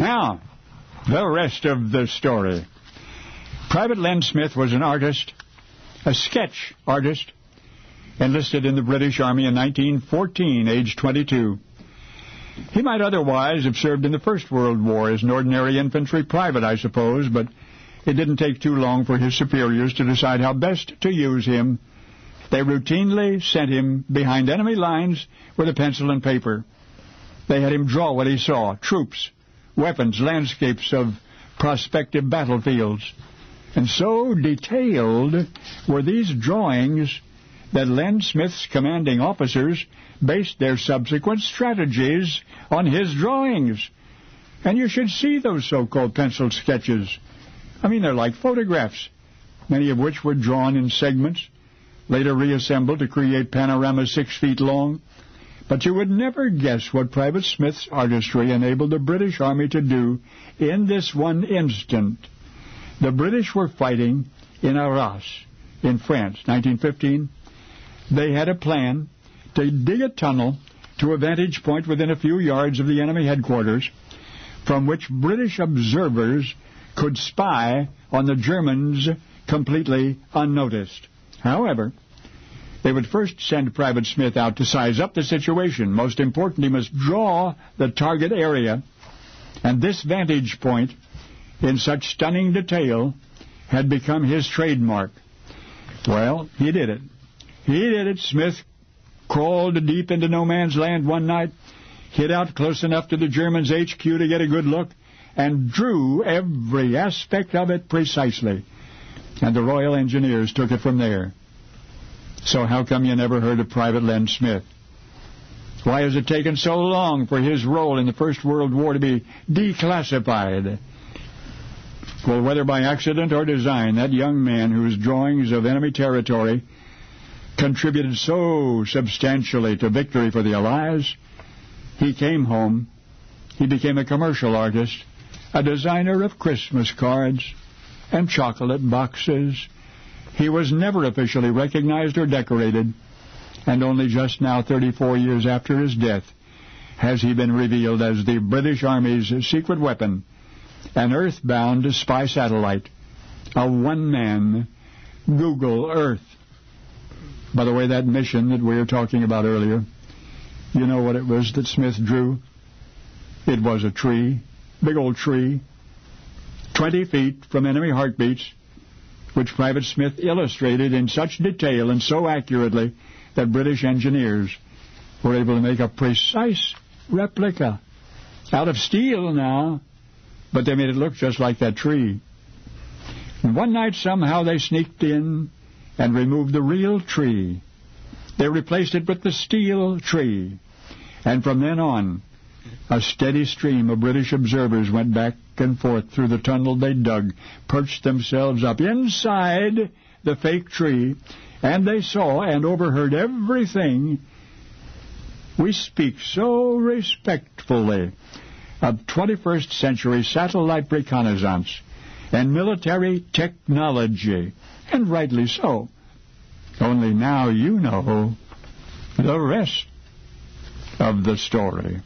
Now, the rest of the story. Private Len Smith was an artist, a sketch artist, enlisted in the British Army in 1914, age 22. He might otherwise have served in the First World War as an ordinary infantry private, I suppose, but it didn't take too long for his superiors to decide how best to use him. They routinely sent him behind enemy lines with a pencil and paper. They had him draw what he saw, troops, weapons, landscapes of prospective battlefields. And so detailed were these drawings that Len Smith's commanding officers based their subsequent strategies on his drawings. And you should see those so-called pencil sketches. I mean, they're like photographs, many of which were drawn in segments, later reassembled to create panoramas six feet long. But you would never guess what Private Smith's artistry enabled the British Army to do in this one instant. The British were fighting in Arras, in France, 1915. They had a plan to dig a tunnel to a vantage point within a few yards of the enemy headquarters from which British observers could spy on the Germans completely unnoticed. However, they would first send Private Smith out to size up the situation. Most important, he must draw the target area. And this vantage point, in such stunning detail, had become his trademark. Well, he did it. He did it. Smith crawled deep into no man's land one night, hid out close enough to the Germans' HQ to get a good look, and drew every aspect of it precisely. And the Royal Engineers took it from there. So how come you never heard of Private Len Smith? Why has it taken so long for his role in the First World War to be declassified? Well, whether by accident or design, that young man whose drawings of enemy territory contributed so substantially to victory for the Allies, he came home. He became a commercial artist, a designer of Christmas cards and chocolate boxes he was never officially recognized or decorated, and only just now, 34 years after his death, has he been revealed as the British Army's secret weapon, an earthbound spy satellite, a one-man Google Earth. By the way, that mission that we were talking about earlier, you know what it was that Smith drew? It was a tree, big old tree, 20 feet from enemy heartbeats, which Private Smith illustrated in such detail and so accurately that British engineers were able to make a precise replica out of steel now, but they made it look just like that tree. And one night somehow they sneaked in and removed the real tree. They replaced it with the steel tree. And from then on, a steady stream of British observers went back and forth through the tunnel they dug, perched themselves up inside the fake tree, and they saw and overheard everything. We speak so respectfully of 21st century satellite reconnaissance and military technology, and rightly so. Only now you know the rest of the story.